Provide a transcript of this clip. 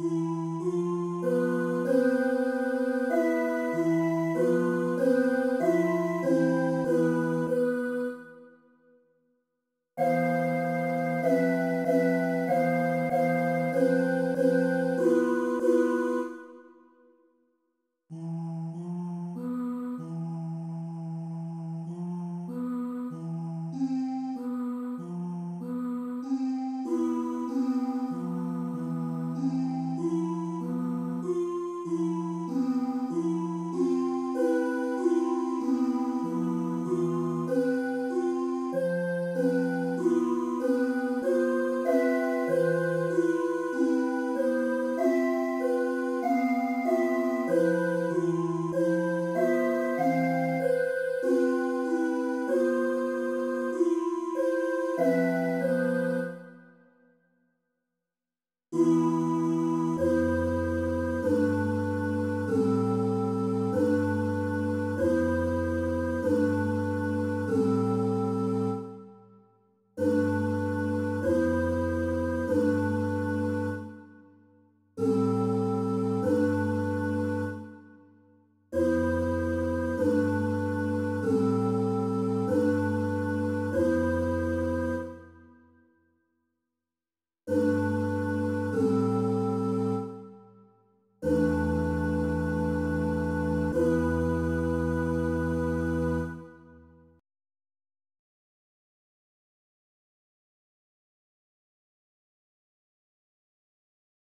Ooh.